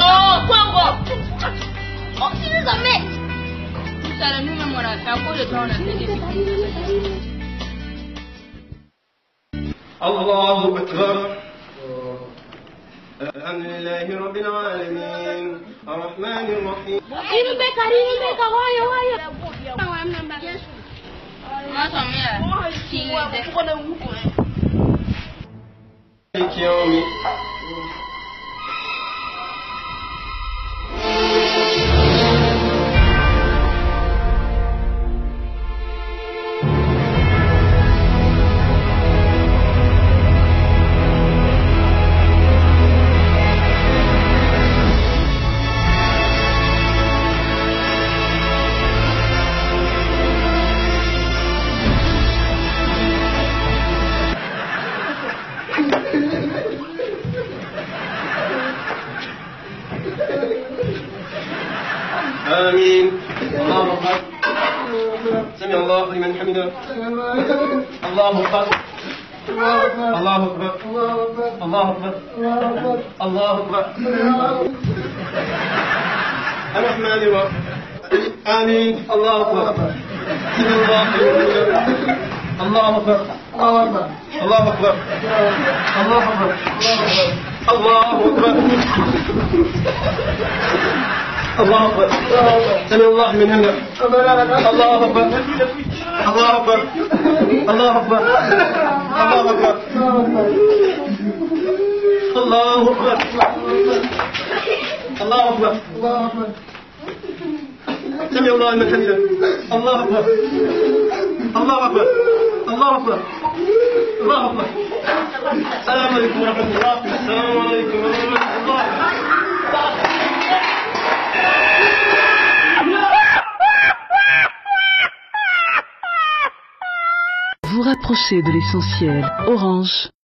哦，棍棍，哦，这是什么？在那里面么了？干活的时候呢，自己。 الله أكبر الحمد لله رب العالمين الرحمن الرحيم 我还行我不能那五鬼 آمين الله أكبر سمع الله لمن حمده الله أكبر الله أكبر الله أكبر الله أكبر الرحمن الرحيم آمين الله أكبر سمع الله لمن حمده الله أكبر الله أكبر الله أكبر الله أكبر الله أكبر سمع الله من هنا الله أكبر الله أكبر الله أكبر الله أكبر الله أكبر الله أكبر سمع الله من حمده الله أكبر الله أكبر الله أكبر الله أكبر السلام عليكم ورحمة الله السلام Vous rapprochez de l'essentiel. Orange.